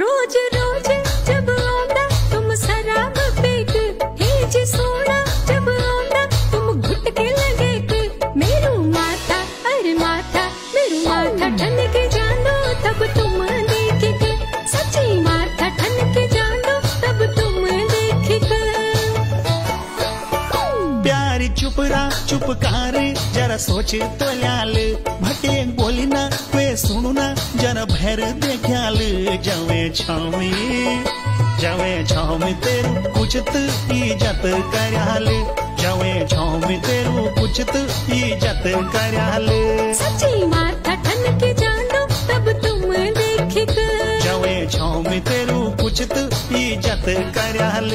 रोज रोज जब आंदा तुम शराब पीक हे सोना जब आंदा तुम घुट के लगे के मेरू माथा अरे माथा, मेरू माथा ठन के जानो, तब तुम देख के सच्ची माथा ठन के जानो, तब तुम देख के प्यारी चुप रा, चुप कार जरा सोच तो लाल भटे बोली ना, वे सुनू ना जरा भैर देख्याल जवे छावी। जवे छावी तेरू कुछत इज़्ज़त करयाल। जवे छावी तेरू कुछत इज़्ज़त करयाल। सच्ची माथा ठन के जानो तब तुम देख के जवे छावी तेरू कुछत इज़्ज़त करयाल।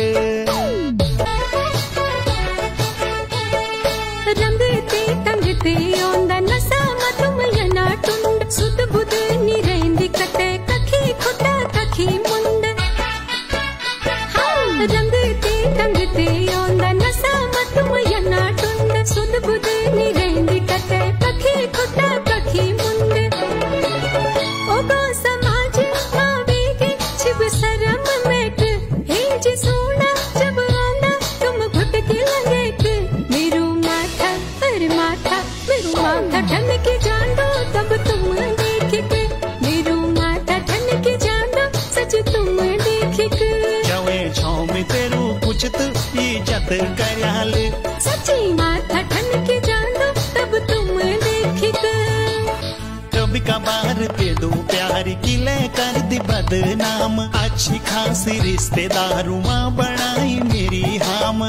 रंगते तंगते औंदा नसा तुम यना टुंड। सुध बुध रंगते तंगते औंदा नसा तुम यना टुंड कुछत इज़्ज़त करयाल सच्ची माथा ठन के जान तब तुम देख कभी कभार दे दो प्यार की ले कर दी बदनाम। अच्छी खासी रिश्तेदारों माँ बनाई मेरी हाम।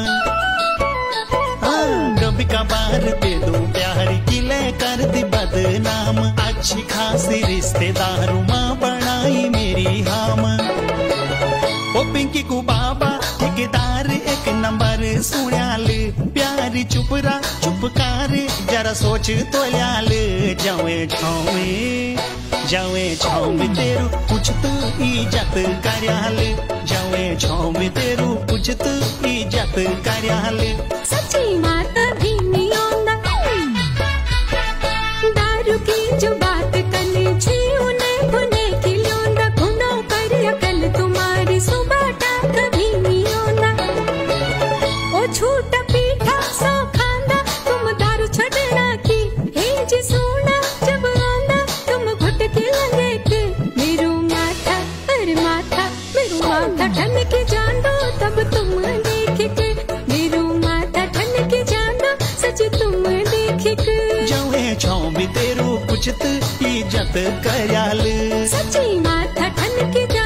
कभी कभार दे दो प्यार की ले कर दी बदनाम। अच्छी खासी रिश्तेदारों माँ बनाई मेरी हाम। पिंकी को बाबा ठेकेदार एक नंबर सुण्याल प्यारी चुपरा चुपकार जरा सोच तो लाल जावे छावे जावे छावे, तेरू कुछ तो इज़्ज़त करयाल। जावे छावे, तेरू कुछ तो इज़्ज़त करयाल। सच्ची माता भी नहीं आंदा। दारू की जो मितेरू कुछ तो ई जत करयाल सची माथा ठन के जा